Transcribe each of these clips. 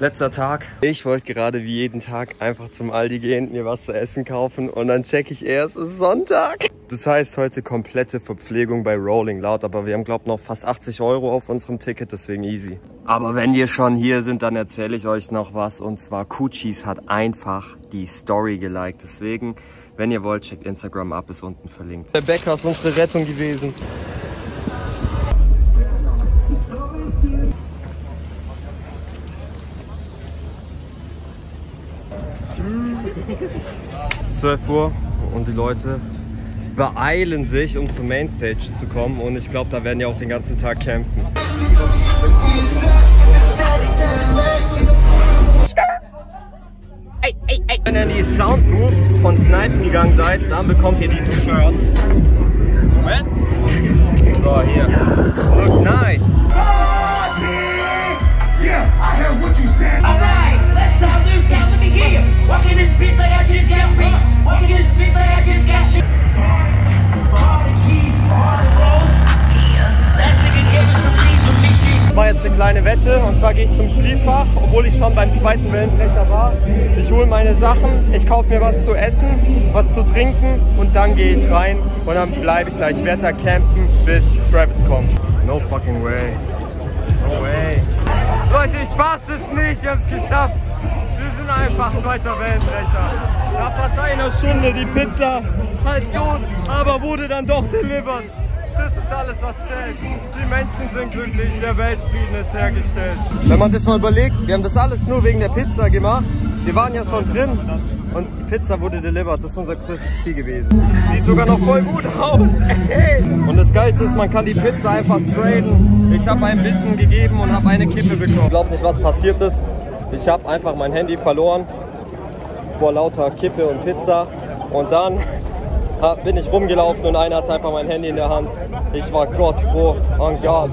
Letzter Tag. Ich wollte gerade wie jeden Tag einfach zum Aldi gehen, mir was zu essen kaufen und dann check ich erst, es ist Sonntag. Das heißt heute komplette Verpflegung bei Rolling Loud, aber wir haben glaube noch fast 80 Euro auf unserem Ticket, deswegen easy. Aber wenn wir schon hier sind, dann erzähle ich euch noch was und zwar Kuchis hat einfach die Story geliked, deswegen wenn ihr wollt, checkt Instagram ab, ist unten verlinkt. Der Bäcker ist unsere Rettung gewesen. Es ist 12 Uhr und die Leute beeilen sich, um zur Mainstage zu kommen. Und ich glaube, da werden ja auch den ganzen Tag campen. Wenn ihr in die Soundbooth von Snipes gegangen seid, dann bekommt ihr dieses Shirt. Moment. So, hier. Looks nice. Eine Wette und zwar gehe ich zum Schließfach, obwohl ich schon beim zweiten Wellenbrecher war. Ich hole meine Sachen, ich kaufe mir was zu essen, was zu trinken und dann gehe ich rein und dann bleibe ich da. Ich werde da campen, bis Travis kommt. No fucking way. No way. Leute, ich fasse es nicht, wir haben es geschafft. Wir sind einfach zweiter Wellenbrecher. Nach fast einer Stunde die Pizza, halt gut, aber wurde dann doch delivered. Das ist alles, was zählt. Die Menschen sind glücklich, der Weltfrieden ist hergestellt. Wenn man das mal überlegt, wir haben das alles nur wegen der Pizza gemacht. Wir waren ja schon drin und die Pizza wurde delivered. Das ist unser größtes Ziel gewesen. Sieht sogar noch voll gut aus. Ey. Und das Geilste ist, man kann die Pizza einfach traden. Ich habe ein bisschen gegeben und habe eine Kippe bekommen. Ich glaube nicht, was passiert ist. Ich habe einfach mein Handy verloren vor lauter Kippe und Pizza. Und dann bin ich rumgelaufen und einer hatte einfach mein Handy in der Hand. Ich war Gott froh und Gott.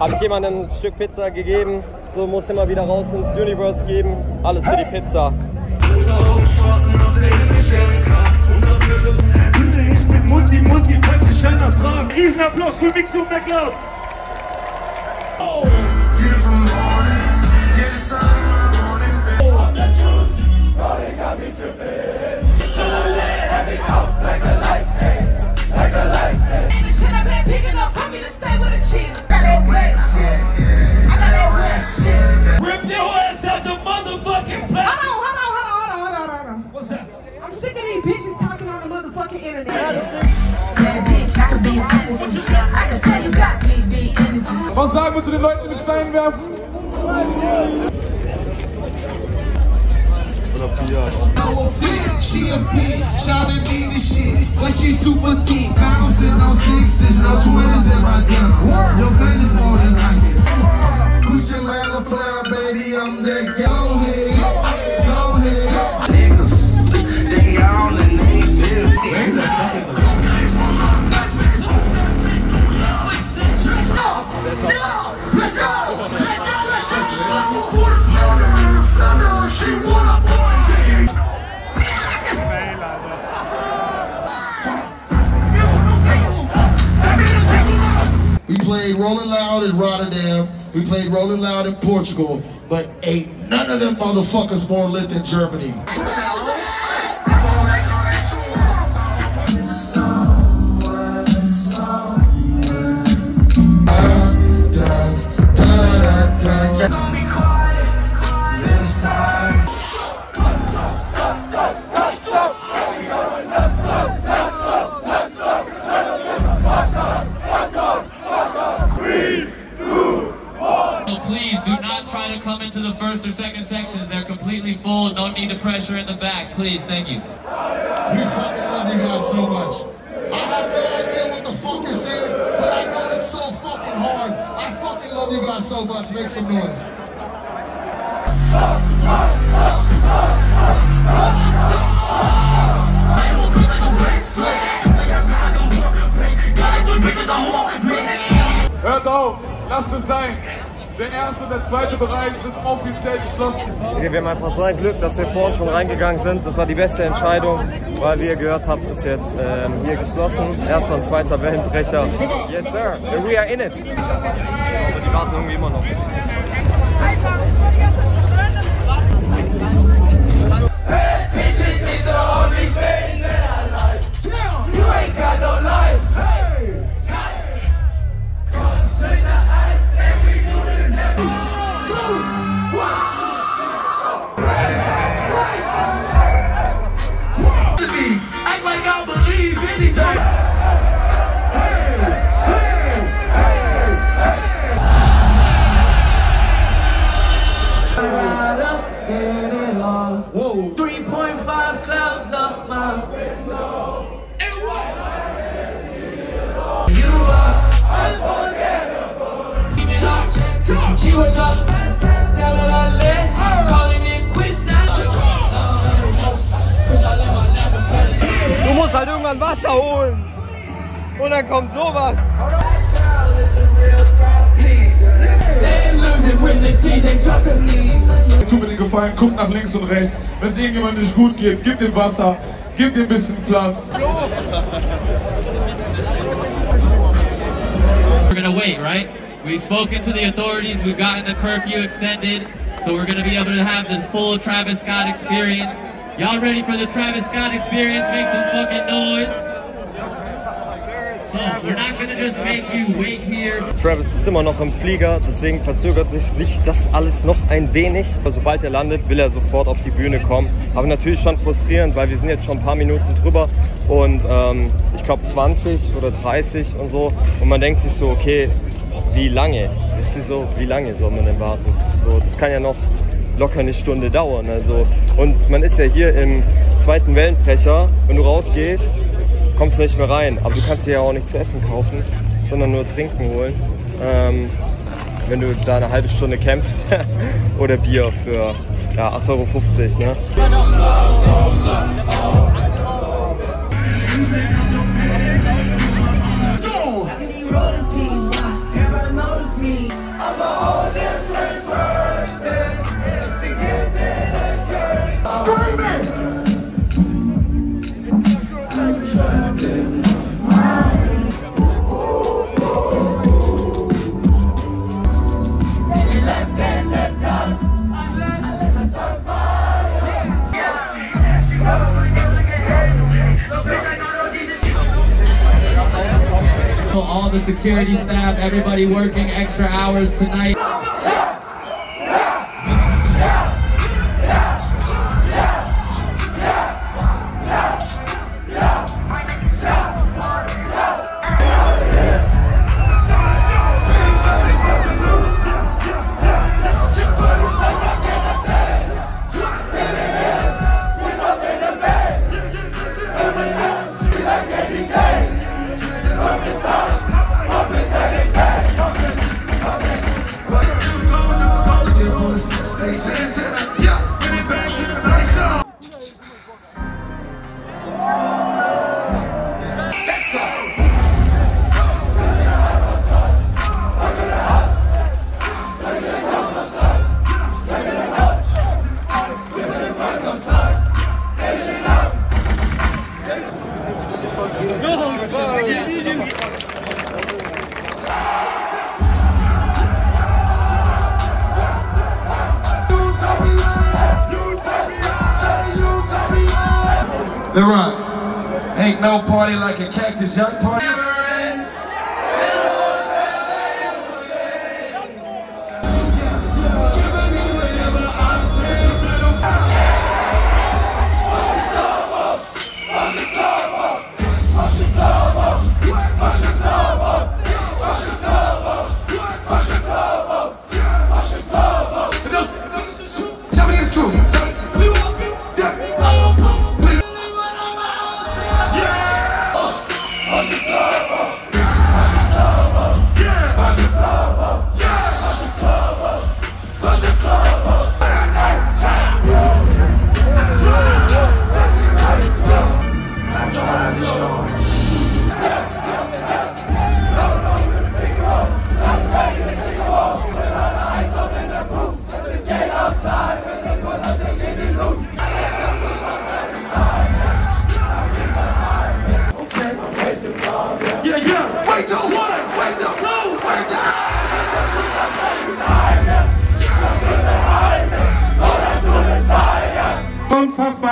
Habe ich jemandem ein Stück Pizza gegeben. So muss immer wieder raus ins Universe geben. Alles für die Pizza. Einen Ertrag. Riesenapplaus für Mixo McLeod. Oh. Shout at me the shit, but she super geek. Bouncing on sixes, no twenties in my gun. Your gun is more than I get. Gucci man, fly, baby, I'm that guy. Played Rolling Loud in Rotterdam. We played Rolling Loud in Portugal. But ain't none of them motherfuckers more lit than Germany. Please, thank you. We fucking love you guys so much. I have no idea what the fuck you're saying, but I know it's so fucking hard. I fucking love you guys so much. Make some noise. Hört auf, lasst es sein. Der erste und der zweite Bereich sind offiziell geschlossen. Wir haben einfach so ein Glück, dass wir vorhin schon reingegangen sind. Das war die beste Entscheidung, weil wie ihr gehört habt, ist jetzt ähm, hier geschlossen. Erster und zweiter Wellenbrecher. Yes, sir. And we are in it. Aber die warten irgendwie immer noch. Get it all. Whoa. 3.5 clouds up my window. You are unforgettable. Keep it up. She was up. Now that I left, calling it quits now. Push all in my lap Du musst halt irgendwann Wasser holen. Und dann kommt sowas. They when the DJ. Guckt nach links und rechts. Wenn es irgendjemand nicht gut geht, gib ihm Wasser, gib ihm ein bisschen Platz. We're gonna wait, right? We've spoken to the authorities, we've gotten the curfew extended, so we're gonna be able to have the full Travis Scott experience. Y'all ready for the Travis Scott experience? Make some fucking noise. Travis ist immer noch im Flieger, deswegen verzögert sich das alles noch ein wenig. Sobald er landet, will er sofort auf die Bühne kommen. Aber natürlich schon frustrierend, weil wir sind jetzt schon ein paar Minuten drüber und ähm, ich glaube 20 oder 30 und so. Und man denkt sich so, okay, wie lange? Ist es so, wie lange soll man denn warten? So, das kann ja noch locker eine Stunde dauern. Also. Und man ist ja hier im zweiten Wellenbrecher, wenn du rausgehst, kommst du nicht mehr rein. Aber du kannst dir ja auch nicht zu essen kaufen, sondern nur trinken holen. Ähm, wenn du da eine halbe Stunde kämpfst. Oder Bier für ja, 8,50 Euro. Ne? All the security staff, everybody working extra hours tonight. the Cactus Junk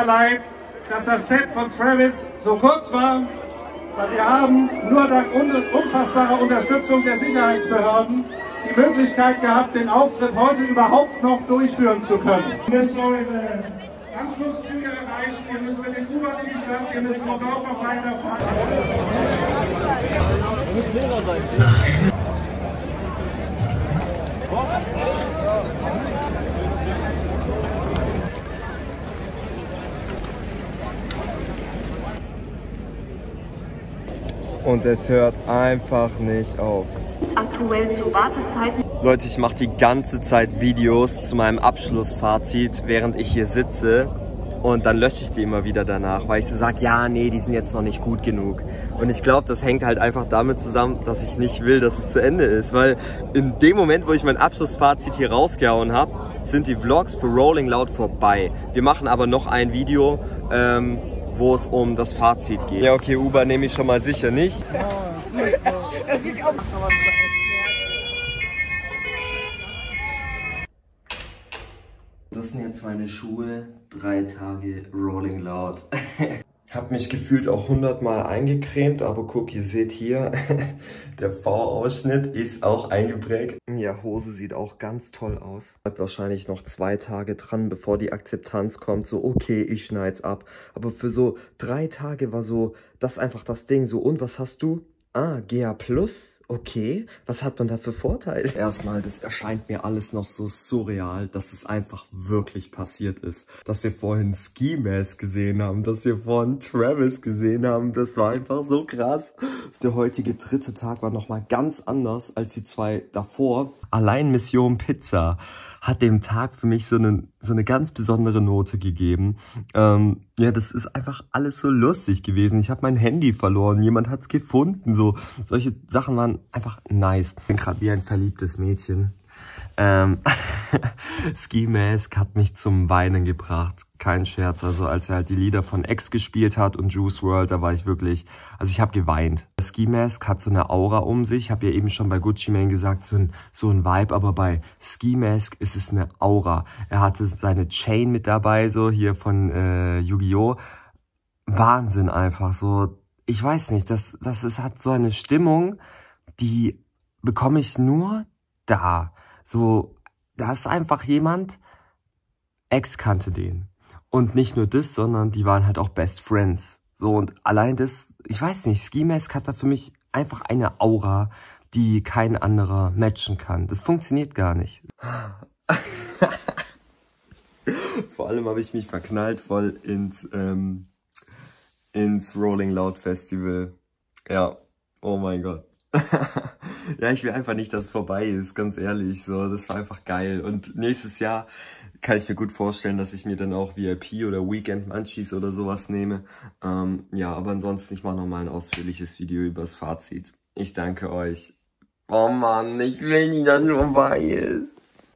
unfassbar leid, dass das Set von Travis so kurz war, weil wir haben nur dank un unfassbarer Unterstützung der Sicherheitsbehörden die Möglichkeit gehabt, den Auftritt heute überhaupt noch durchführen zu können. Ihr müsst eure Anschlusszüge erreichen, ihr müsst mit den U-Bahn in die Stadt, ihr müsst von dort noch weiterfahren. Und es hört einfach nicht auf. Aktuell zu Wartezeiten. Leute, ich mache die ganze Zeit Videos zu meinem Abschlussfazit, während ich hier sitze. Und dann lösche ich die immer wieder danach, weil ich so sage, ja, nee, die sind jetzt noch nicht gut genug. Und ich glaube, das hängt halt einfach damit zusammen, dass ich nicht will, dass es zu Ende ist. Weil in dem Moment, wo ich mein Abschlussfazit hier rausgehauen habe, sind die Vlogs für Rolling Loud vorbei. Wir machen aber noch ein Video, ähm, wo es um das Fazit geht. Ja, okay, Uber nehme ich schon mal sicher nicht. Das sind jetzt meine Schuhe, drei Tage Rolling Loud. Hab mich gefühlt auch hundertmal eingecremt, aber guck, ihr seht hier, der V-Ausschnitt ist auch eingeprägt. Ja, Hose sieht auch ganz toll aus. Bleibt wahrscheinlich noch zwei Tage dran, bevor die Akzeptanz kommt. So, okay, ich schneid's ab. Aber für so drei Tage war so, das einfach das Ding. So, und was hast du? Ah, GA Plus? Okay, was hat man da für Vorteile? Erstmal, das erscheint mir alles noch so surreal, dass es einfach wirklich passiert ist. Dass wir vorhin Ski Mask gesehen haben, dass wir vorhin Travis gesehen haben, das war einfach so krass. Der heutige dritte Tag war nochmal ganz anders als die zwei davor. Allein Mission Pizza hat dem Tag für mich so eine, so eine ganz besondere Note gegeben. Ähm, ja, das ist einfach alles so lustig gewesen. Ich habe mein Handy verloren, jemand hat's gefunden. So Solche Sachen waren einfach nice. Ich bin gerade wie ein verliebtes Mädchen. Ähm, Ski Mask hat mich zum Weinen gebracht. Kein Scherz. Also als er halt die Lieder von X gespielt hat und Juice World, da war ich wirklich, also ich habe geweint. Ski Mask hat so eine Aura um sich. Ich habe ja eben schon bei Gucci Mane gesagt, so ein, so ein Vibe, aber bei Ski Mask ist es eine Aura. Er hatte seine Chain mit dabei, so hier von äh, Yu-Gi-Oh! Wahnsinn einfach, so, ich weiß nicht, das, das ist, hat so eine Stimmung, die bekomme ich nur da. So, da ist einfach jemand, Ex kannte den. Und nicht nur das, sondern die waren halt auch Best Friends. So, und allein das, ich weiß nicht, Ski Mask hat da für mich einfach eine Aura, die kein anderer matchen kann. Das funktioniert gar nicht. Vor allem habe ich mich verknallt voll ins, ähm, ins Rolling Loud Festival. Ja, oh mein Gott. ja, ich will einfach nicht, dass es vorbei ist, ganz ehrlich. So, das war einfach geil. Und nächstes Jahr kann ich mir gut vorstellen, dass ich mir dann auch VIP oder Weekend Munchies oder sowas nehme. Ähm, ja, aber ansonsten, ich mache nochmal ein ausführliches Video übers Fazit. Ich danke euch. Oh Mann, ich will nicht, dass es vorbei ist.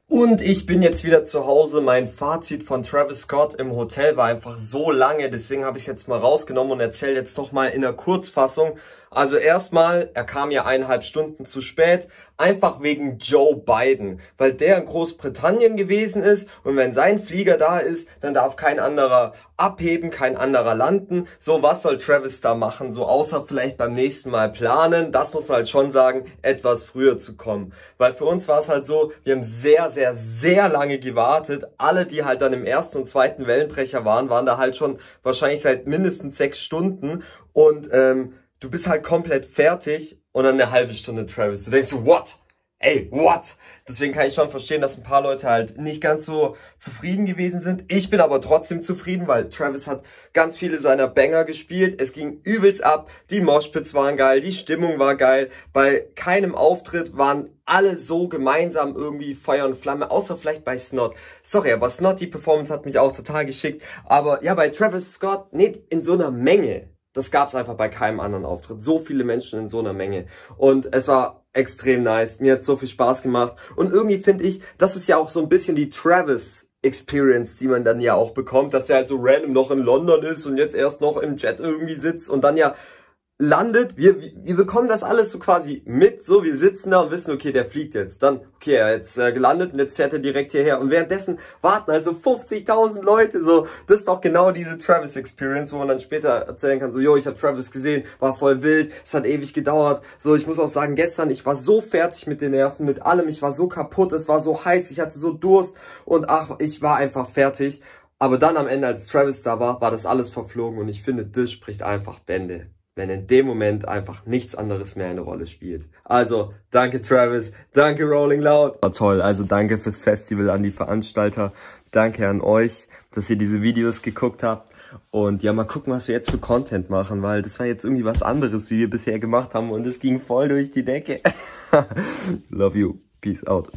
Und ich bin jetzt wieder zu Hause. Mein Fazit von Travis Scott im Hotel war einfach so lange, deswegen habe ich es jetzt mal rausgenommen und erzähle jetzt noch mal in der Kurzfassung. Also erstmal, er kam ja eineinhalb Stunden zu spät, einfach wegen Joe Biden, weil der in Großbritannien gewesen ist und wenn sein Flieger da ist, dann darf kein anderer abheben, kein anderer landen. So, was soll Travis da machen? So, außer vielleicht beim nächsten Mal planen, das muss man halt schon sagen, etwas früher zu kommen. Weil für uns war es halt so, wir haben sehr, sehr, sehr lange gewartet. Alle, die halt dann im ersten und zweiten Wellenbrecher waren, waren da halt schon wahrscheinlich seit mindestens sechs Stunden und ähm, du bist halt komplett fertig und dann eine halbe Stunde Travis. Du denkst so, what? Ey, what? Deswegen kann ich schon verstehen, dass ein paar Leute halt nicht ganz so zufrieden gewesen sind. Ich bin aber trotzdem zufrieden, weil Travis hat ganz viele seiner Banger gespielt. Es ging übelst ab. Die Moshpits waren geil, die Stimmung war geil. Bei keinem Auftritt waren alle so gemeinsam irgendwie Feuer und Flamme, außer vielleicht bei Snot. Sorry, aber Snot, die Performance hat mich auch total geschickt. Aber ja, bei Travis Scott, nicht in so einer Menge. Das gab es einfach bei keinem anderen Auftritt. So viele Menschen in so einer Menge. Und es war extrem nice. Mir hat so viel Spaß gemacht. Und irgendwie finde ich, das ist ja auch so ein bisschen die Travis Experience, die man dann ja auch bekommt, dass er halt so random noch in London ist und jetzt erst noch im Jet irgendwie sitzt und dann ja landet, wir, wir bekommen das alles so quasi mit, so wir sitzen da und wissen, okay, der fliegt jetzt, dann, okay, er ist äh, gelandet und jetzt fährt er direkt hierher. Und währenddessen warten also 50.000 Leute, so, das ist doch genau diese Travis Experience, wo man dann später erzählen kann, so, yo, ich habe Travis gesehen, war voll wild, es hat ewig gedauert, so, ich muss auch sagen, gestern, ich war so fertig mit den Nerven, mit allem, ich war so kaputt, es war so heiß, ich hatte so Durst. Und ach, ich war einfach fertig, aber dann am Ende, als Travis da war, war das alles verflogen. Und ich finde, das spricht einfach Bände wenn in dem Moment einfach nichts anderes mehr eine Rolle spielt. Also, danke Travis, danke Rolling Loud. War toll, also danke fürs Festival an die Veranstalter, danke an euch, dass ihr diese Videos geguckt habt. Und ja, mal gucken, was wir jetzt für Content machen, weil das war jetzt irgendwie was anderes, wie wir bisher gemacht haben und es ging voll durch die Decke. Love you. Peace out.